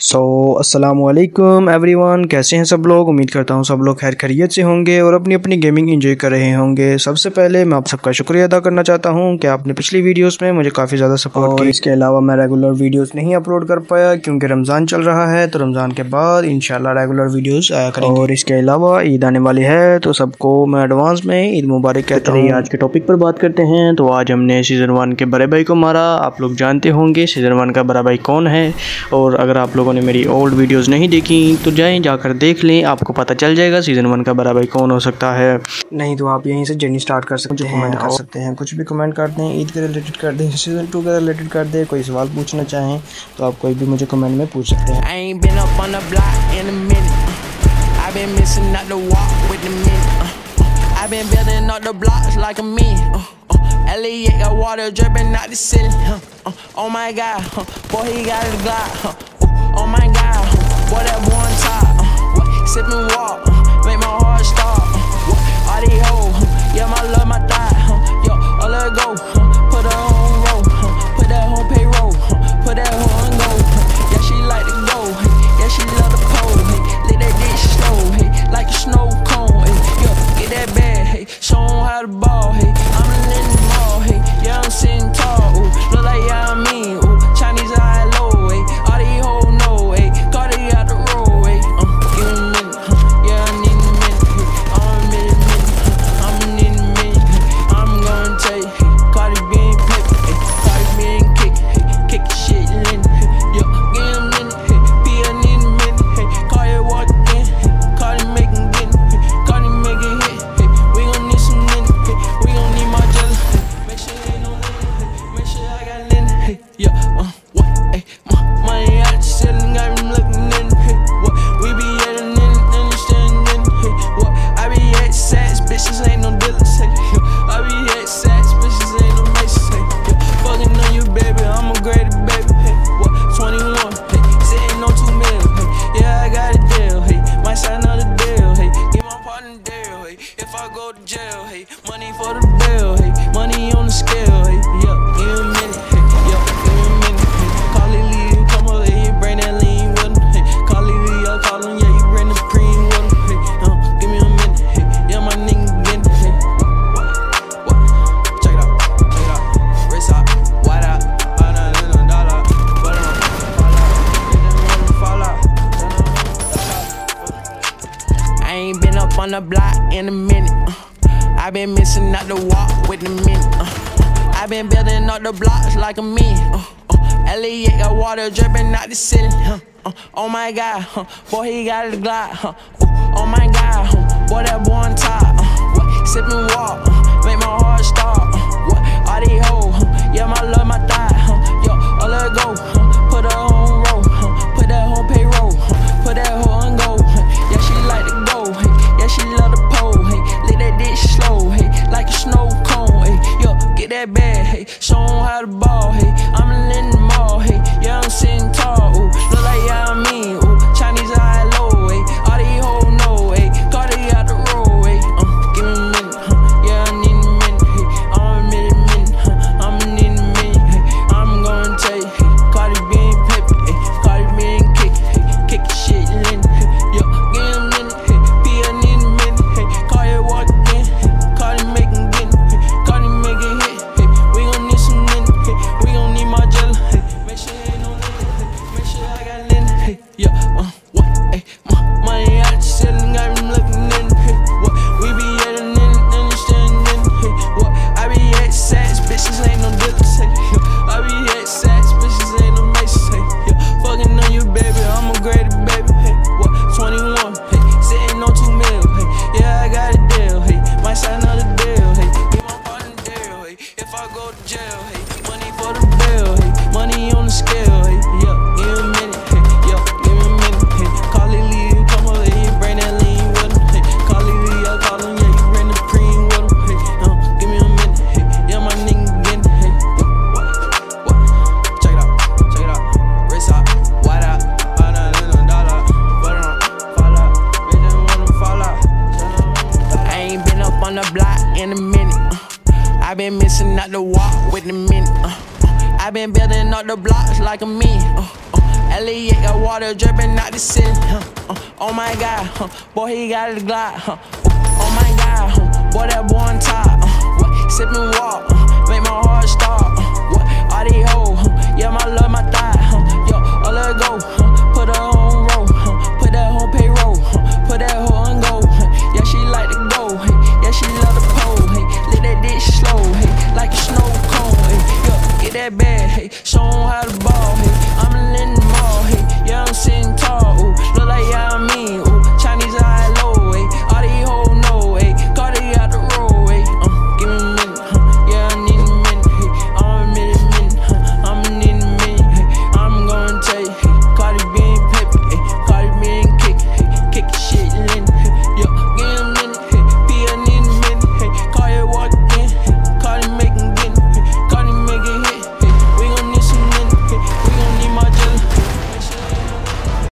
सो Aslam every one कैसे हैं सब लोग? उम्मीद करता हूँ सब लोग खैर खैरियत से होंगे और अपनी अपनी गेमिंग इन्जॉय कर रहे होंगे। सबसे पहले मैं आप सबका शुक्रिया अदा करना चाहता हूँ कि आपने पिछली वीडियोस में मुझे काफ़ी ज़्यादा सपोर्ट किया इसके अलावा मैं रेगुलर वीडियोस नहीं अपलोड कर पाया क्योंकि रमज़ान चल रहा है तो रमज़ान के बाद इन रेगुलर वीडियोज़ आया करें और इसके अलावा ईद आने वाली है तो सबको मैं एडवांस में ईद मुबारक कहता तो हूँ। आज के टॉपिक पर बात करते हैं। तो आज हमने सीज़न वन के बड़े भाई को मारा। आप लोग जानते होंगे सीज़न वन का बड़ा भाई कौन है? और अगर आप लोग लोगों ने मेरी ओल्ड वीडियोस नहीं देखी तो जाएँ जाकर देख लें आपको पता चल जाएगा सीज़न वन का बराबर कौन हो सकता है। नहीं तो आप यहीं से जर्नी स्टार्ट कर सकते हैं कमेंट कर सकते हैं कुछ भी कमेंट कर दें ईद के रिलेटेड कर दें सीज़न टू के रिलेटेड कर दें कोई सवाल पूछना चाहें तो आप कोई भी मुझे कमेंट में पूछ सकते हैं। I've Elliot uh, uh, got water dripping out the ceiling. Uh, uh, oh my god, uh, boy, he got a Glock. Uh, for that one top, Uh, Sippin' water, uh, make my heart stop. Uh, all these hoes, yeah, my on the block in a minute. Uh, I've been missing out the walk with the minute. Uh, I've been building up the blocks like a man. Uh, uh, Elliot got water dripping out the ceiling. Uh, uh, oh my god, uh, boy, he got a glide. Uh, oh my god, uh, boy, that boy on top. Uh, what? Sipping walk, uh, make my heart stop. Uh, what? All these hoes, uh, yeah, my love. bad, show them how to. I been missing out the walk with the mint. Uh, uh, I been building up the blocks like a mean. Uh, uh, Elliot got water dripping out the city. Uh, uh, oh my god, huh, boy, he got a glide. Huh, oh my god, huh, boy, that boy on top. Uh, what? Sipping walk, uh, make my heart stop. Uh, what? All these hoes.